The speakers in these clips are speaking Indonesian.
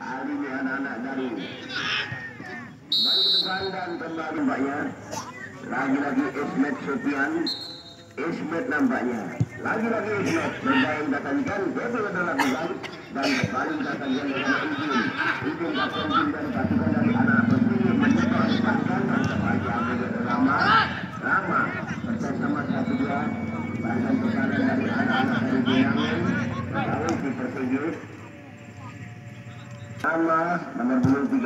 Hari ini anak-anak dari Kembali ke depan dan kembali nampaknya Lagi-lagi Ismet Sofian Ismet nampaknya. Lagi-lagi Ismet. Bermain datangkan Betul adalah bukan Dan kembali datangkan dengan izin. Izin dan pasukan dari anak persini pasukan dan kembali ambil lama Lama Bersama satu dua Bahkan perkara dari anak-anak dari Nama nomor 13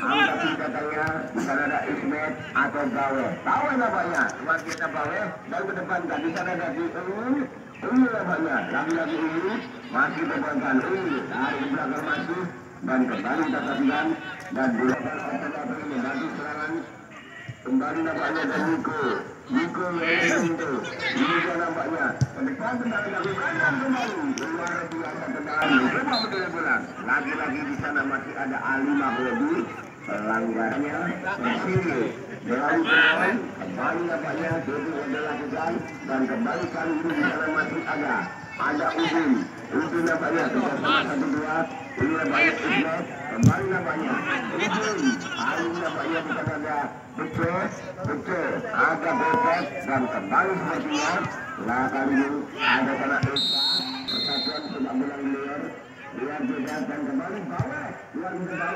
Angka singkatannya di sana ada Ismet atau Bawe. Bawe namanya, cuma kita Bawe dan ke depan kan di sana ada di Ulu. Ulu namanya, lagi-lagi Ulu masih terbangkan Ulu. Dari belakang masih dan kembali kita saksikan dan bulan ini nanti serangan. Kembali nampaknya dan Niko Yang itu dia nampaknya ke depan kembali lakukan dan kembali luar biasa tendangan coba betul-betul lagi-lagi di sana masih ada Ali Mahmudi pelanggarnya bersini melalui pemain kembali nampaknya Dewi sudah lakukan dan kembali kali ini di sana masih ada ada Udin Udin nampaknya sama satu dua kembali nampaknya Udin Ali nampaknya bukan ada ada dan kembali sepertinya lah ada biasa dan kembali bawah. Luar luar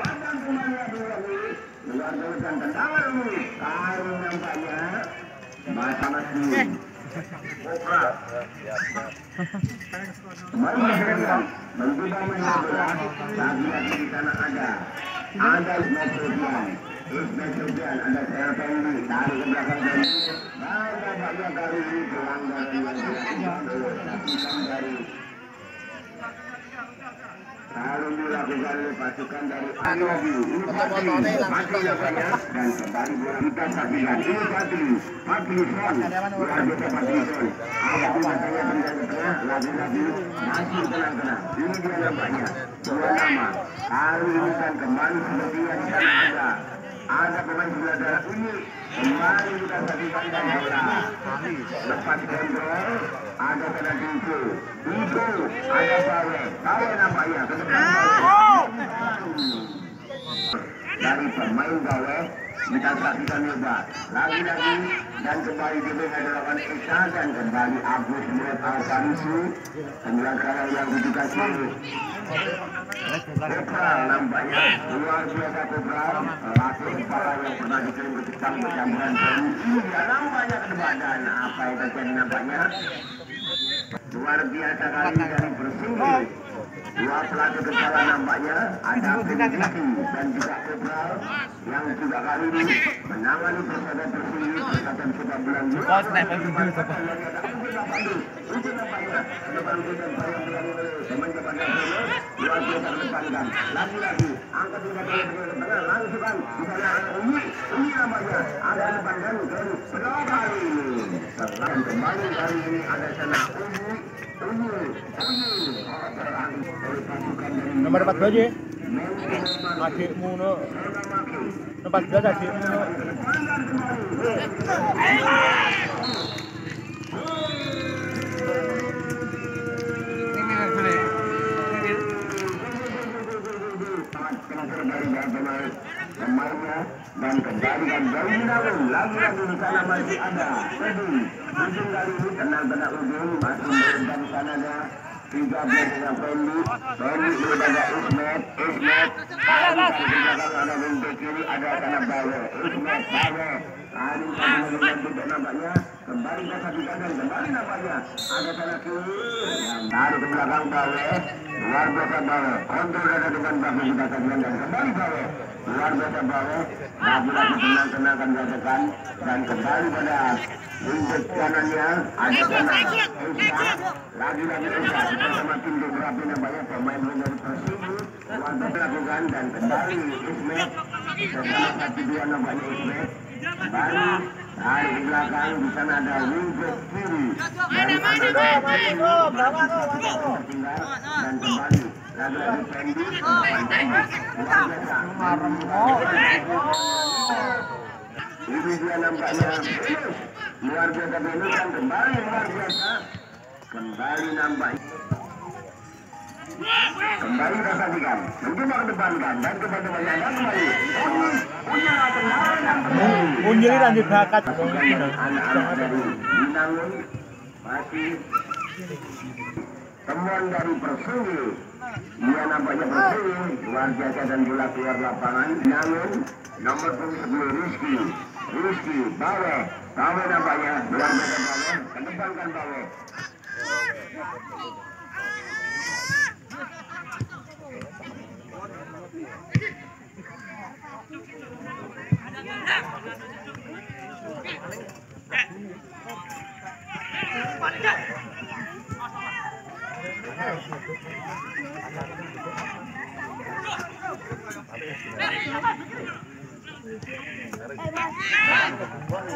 masih Ismail Sofian Ismail Sofian ada saya Fendi dari ke belakang Fendi kali ini pelanggaran yang dilakukan oleh pasukan dari Pasukan dari Anobi. Nampaknya. Dan kembali kita saksikan. Ini Son. Son. Ada nampaknya berikan ke tengah. Lagi-lagi masih tenang-tenang. Ini dia nampaknya. Dua nama. Kali ini kan kembali seperti yang ada. Ada pemain sebelah darah ini. Kembali kita saksikan bola. Lepas kontrol. Ada kena Dinku. Bawe nampaknya. Ke depan Bawe. Dari pemain Bawe. Kita saksikan juga. Lagi-lagi. Dan kembali di melakukan Esa. Dan kembali Agus Murat Al-Karisu. Sembilan sekarang yang dikasih. Kopra nampaknya luar biasa Kopra Latih kepala yang pernah dikirim ke Jepang bercampuran polisi Dia nampaknya ke depan dan apa yang terjadi nampaknya Luar biasa kali dari bersinggung Dua pelatih kepala nampaknya ada Pendiki dan juga Kopra yang juga kali ini menangani persatuan bersinggung persatuan sepak bola luar itu nampaknya depan kita bayang bayang teman depan luar biasa kedepankan lagi-lagi angkat tiga kali ke tengah langsungkan di sana ada Umi Umi namanya ada depan dan kali berapa kali? Ini sekarang kembali hari ini ada sana Umi Nomor 14 ya. Adikmu no. Nomor 14 adikmu no. dan kembali dan dalam lagi-lagi di sana masih ada Ujung kali ini tenang-tenang ujung masih di sana ada tiga belas dengan Fendi. Fendi ini ada Ismet Ismet. Kali di belakang ada Windu kiri ada sana Bawe Ismet Bawe kali dengan tidak nampaknya kembali ke saksikan dan kembali nampaknya. Ada sana kiri yang tarik ke belakang Bawe luar biasa Bawe kontrol ada dengan Bawe kita dan kembali Bawe luar biasa Bawe lagi-lagi tenang-tenang akan dilakukan dan kembali pada untuk kanannya. Ada lagi-lagi Esa bersama tim beberapa nampaknya pemain dari Persibu. Luar biasa lakukan. Dan kembali Ismet. Bersama satu dua nampaknya Ismet. Kembali dari di belakang di sana ada Winfred kiri dan ada tertinggal dan kembali lagi-lagi Fendi luar biasa ini dia nampaknya. Luar biasa dan kembali luar biasa. Kembali nampak Kembali perhatikan. Mencoba ke depan kan dan kepada menyandang kembali. Unyi, punya tendangan yang kembali. Unyil ini lanjut bakat. Anak-anak dari Binangun masih temuan dari Persewi. Dia nampaknya Persewi luar biasa dan bola keluar lapangan. Binangun nomor punggung 10 Rizky. Rizky, Bawe. Bawe nampaknya luar biasa Bawe. Ke depan kan Bawe.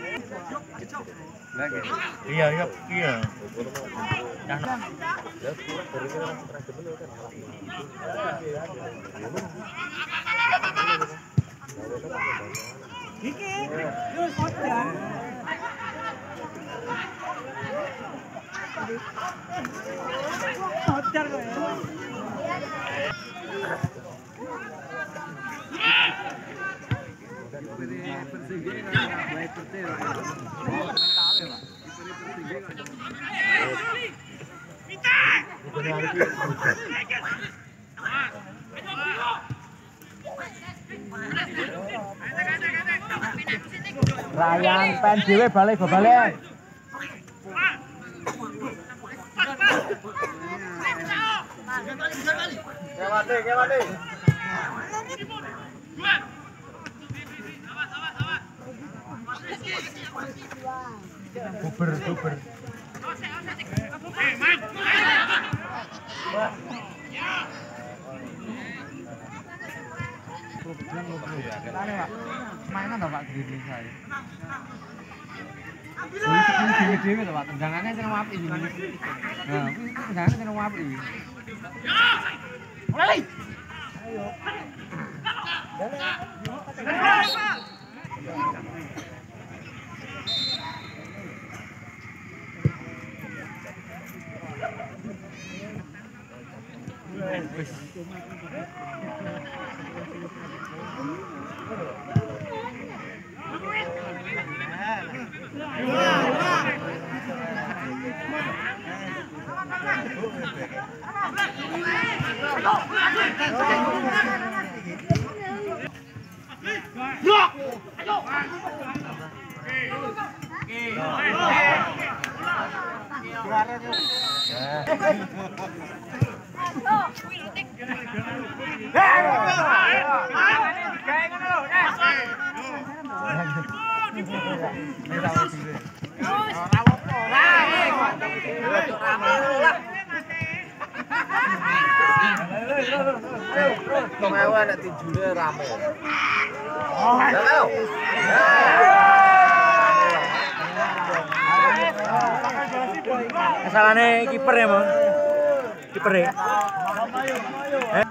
Iya, iya, iya. Nah, Rayang pen dhewe balik balik. Kewate, kewate. Buber, buber. mainan toh Pak saya. Jadi sekali gini dewe toh Pak, tendangannya kena wapi ini. Nah, kuwi tendangannya kena wapi. Mulai. Salahnya kiper ya, bang. Kiper ya. Eh.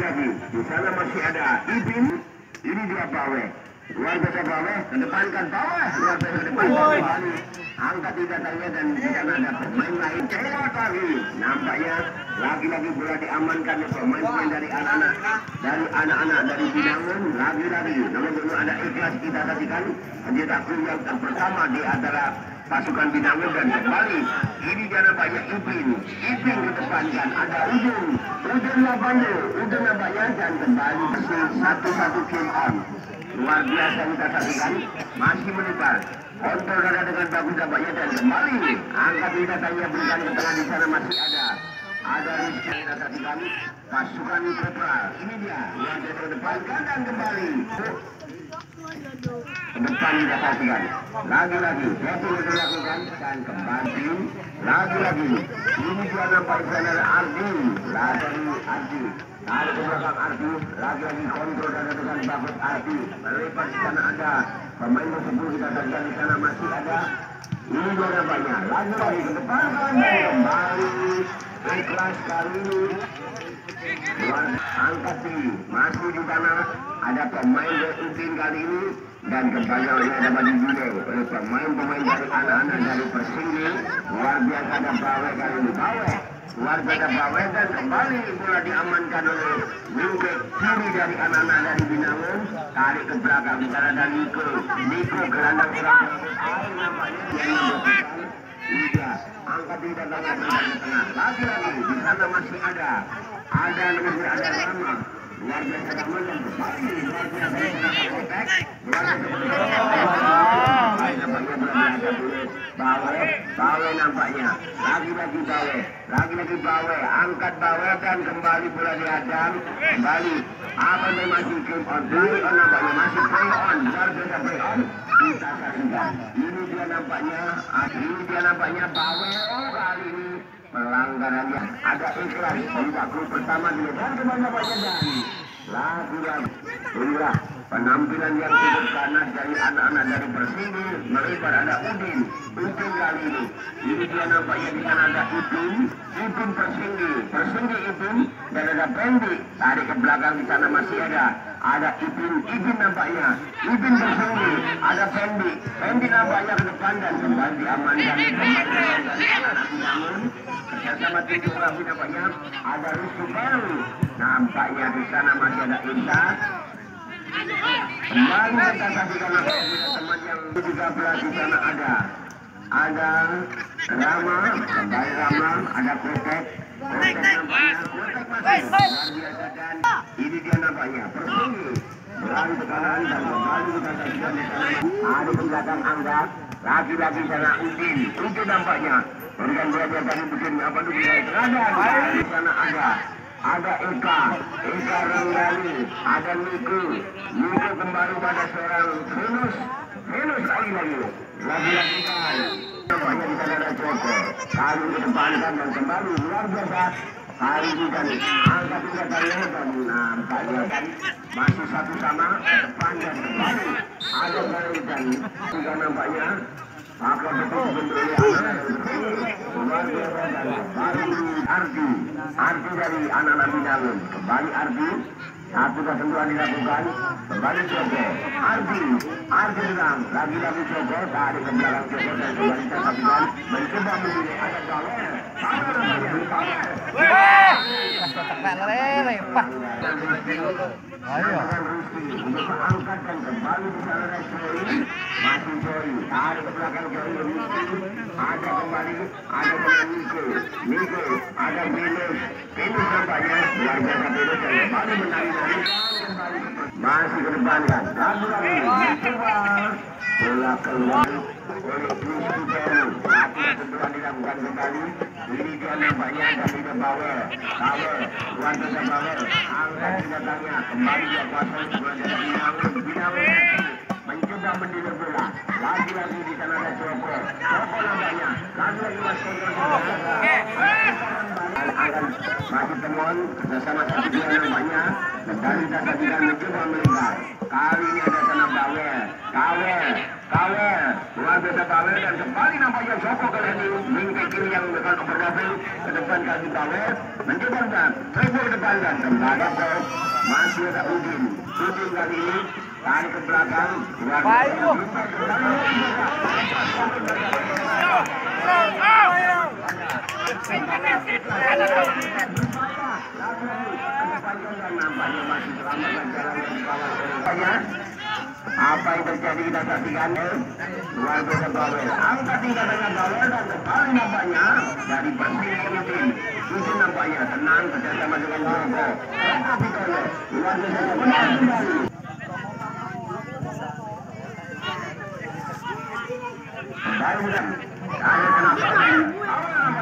lagi-lagi di sana masih ada Ibin. Ini dia Bawe. Luar biasa Bawe. Kedepankan Bawe. Luar biasa kedepankan kembali angkat ikatannya dan di sana ada pemain lain. Kewat lagi. Nampaknya lagi-lagi bola diamankan oleh pemain-pemain dari anak-anak dari anak-anak dari Binangun. Lagi-lagi. Nomor dua ada ikhlas kita tadikan pencetak gol yang pertama di antara pasukan Binangun dan kembali. Ini dia nampaknya Ipin Ipin kedepankan ada Ujung Nampaknya Ujung nampaknya dan kembali satu-satu on. Luar biasa kita saksikan masih menyebar kontrol dada dengan bagus nampaknya dan kembali. Angkat ikatannya berikan ke tengah di sana masih ada. Ada Rizky kita saksikan pasukan Kopra ini dia yang ke depan dan kembali kita saksikan lagi-lagi yang dilakukan dan kembali. Lagi-lagi ini dia nampak ada Ardi. Lagi Ardi. Tarik ke belakang Ardi lagi-lagi kontrol dan dengan bagus Ardi. Melepas di sana ada. Pemain tersebut kita saksikan di sana masih ada. Ini dia nampaknya. Lagi-lagi ke depan kembali. Ikhlas kali ini Angkat tinggi masuk di sana. Ada pemain Udin kali ini. Dan kembali oleh dapat dijulai oleh pemain-pemain dari anak-anak dari Persinggi. Luar biasa ada Bawe kali ini. Bawe luar biasa Bawe dan kembali bola diamankan oleh wingback kiri dari anak-anak dari Binangun. Tarik ke belakang. Sana ada Niko. Niko gelandang serang air nampaknya yang Iya, angkat di tengah lagi-lagi di sana masih ada ada nomor ada Rama luar biasa dan kembali luar biasa Bawe nampaknya lagi-lagi Bawe, lagi-lagi Bawe, angkat Bawe dan kembali bola dihadang kembali apa yang masih game on play on nampaknya masih play on luar biasa play on kita saksikan ini. Dia nampaknya ini dia nampaknya Bawe oh kali ini pelanggarannya ada ikhlas. Tidak gol pertama di dan ke mana banyak dari lagi-lagi inilah penampilan yang cukup ganas dari anak-anak dari Persini melebar ada Udin. Udin kali ini. Ini dia nampaknya di sana ada Udin Udin Persini Persini Udin. Dan ada Pendi tarik ke belakang di sana masih ada. Ada Ibin Ibin nampaknya. Ibin Persini ada Pendi Pendi nampaknya ke depan dan kembali diamankan. Kembali Binangun orang nampaknya ada Rizky baru nampaknya di sana masih ada Isa kembali kita saksikan teman yang 13 di sana ada. Ada Rama. Kembali Rama. Ada Kotek nampaknya ini dia nampaknya. Berlari ke kanan dan kembali di sana. Ada di belakang Angga. Lagi-lagi sana Udin. Udin nampaknya berikan belajar tadi bikin apa dulu ada di sana ada. Ada Eka, Eka Ranggani, ada Niku, Niku kembali pada seorang Venus, Venus lagi lagi, lagi-lagi kan, nampaknya di sana ada Joko, kali kedepankan dan kembali luar biasa, kali ini kan angkat tiga kali dan nampaknya kan masih satu sama. Depan dan kembali. Ada kali dan juga nampaknya apa betul bentuknya anak luar biasa dan baru Ardi Ardi dari anak-anak Binangun kembali Ardi satu kesentuhan dilakukan kembali Joko Ardi Ardi bilang lagi-lagi Joko tarik ke belakang Joko dan kembali kita saksikan mencoba memilih ada gawe gawe lele, Pak. Ayo. untuk angkat kembali ada masih Joy tarik ke belakang Joy ada kembali ada dengan Niko Niko ada Venus Venus nampaknya dan kembali menari-nari masih ke depan kan lagi-lagi mencoba bola keluar. Oleh Rizky Peru hati sentuhan dilakukan kembali ini dia nampaknya dari The Bawel Bawel luar biasa Bawel angkat datangnya kembali dia kuasai sebuah dari Binang Binang mencoba mendidik bola lagi-lagi di sana ada Joko Joko nampaknya lagi-lagi Mas akan maju temuan bersama satu dia nampaknya dari dasar dia mencoba melingkar kali ini ada sana Bawel Bawel Bawel luar biasa Bawel dan kembali nampaknya Joko kali ini mingkai kiri yang dekat overlapping ke depan kali Bawel mencoba dan ke depan dan kembali ke masih ada Udin. Udin kali ini tarik ke belakang. Luar biasa apa yang terjadi kita saksikan luar biasa Bawel angkat tingkatannya Bawel dan kembali nampaknya dari bersih Udin Udin nampaknya tenang kerjasama dengan Joko Joko Bitoyo luar biasa menang kembali. Baru dan ada kenapa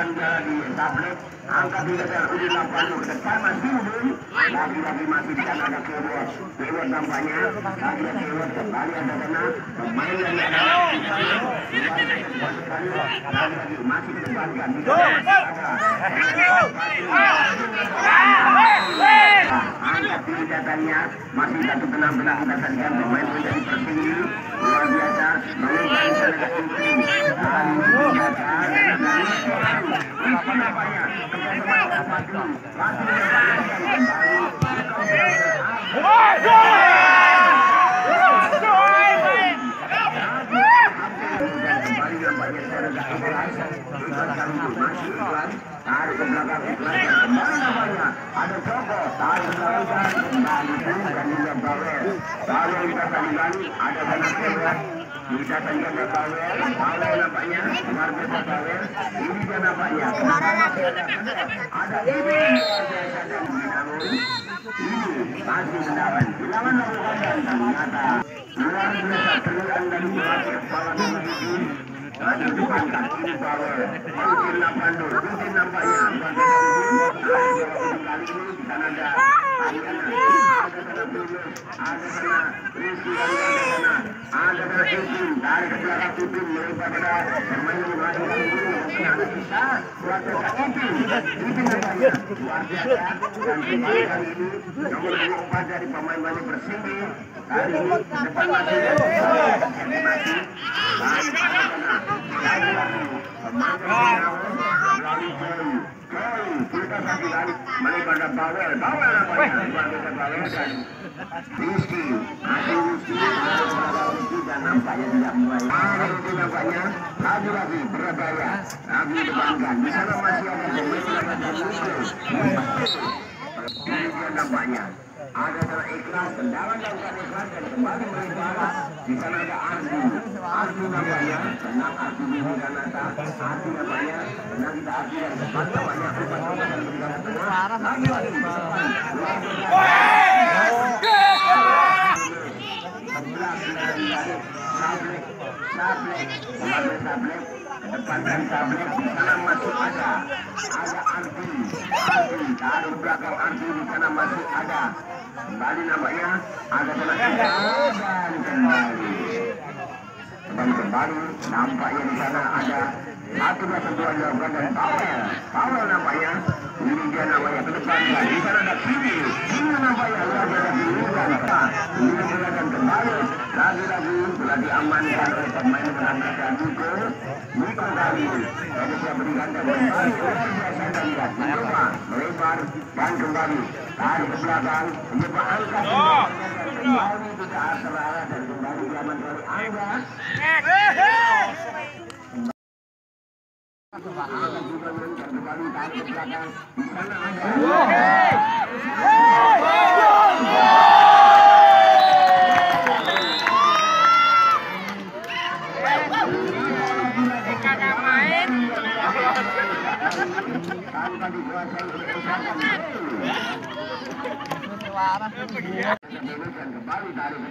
menjadi tablet angka di dasar uji 80 depan masih lagi-lagi masih di ada keyword nampaknya lagi ada kembali ada pemain yang ada lagi-lagi masih di angkat di datanya masih satu penampilan kita saksikan pemain menjadi tertinggi luar biasa mengembang sana ke inti dan apa namanya tarik ke belakang kembali namanya ada Joko tarik ke belakang kembali dan juga Bawel Bawel kita ada sana Kewet bisa saja ke Bawel Bawel nampaknya luar biasa Bawel ini dia nampaknya ada ini biasa dan ini dan ternyata luar biasa pelatih kepala ada depan ada Ipin dari pemain yang ada kali ini mungkin ada bisa buat biasa Ipin Ipin nampaknya luar biasa dan kembali kali ini nomor 24 dari pemain-pemain bersinggi kali ini depan masih masih dan ada sana lagi-lagi pemain melalui Joy Joy kita saksikan daripada Bawel Bawel namanya daripada Bawel dan Rizky Adi Rizky dan nampaknya tidak mulai ada itu nampaknya lagi-lagi berbahaya lagi depankan di masih ada pemain yang dia nampaknya ada sana ikhlas tendangan dan ikhlas dan kembali sana ada Ardi Ardi nampaknya tenang Ardi nampaknya tenang kita Ardi dan depan nampaknya dan lagi lagi di depan sebelah dari Sablek Sablek kembali Sablek Sablek di sana ada belakang Ardi di sana ada nampaknya dan kembali kembali nampaknya di sana ada nampaknya ini dia namanya ke depan di sana ada Kimi Kimi nampaknya luar biasa ini menggunakan kembali lagi-lagi telah diamankan oleh pemain penangkasan Niko Niko kali saya berikan kembali luar biasa dan mencoba melebar dan kembali tarik ke belakang mencoba angkat kembali tidak terarah dan kembali diaman oleh Angga Angga juga mengejar kembali tarik ke belakang di sana ada tanpa dikuasai oleh Osaka Meneruskan kembali dari ke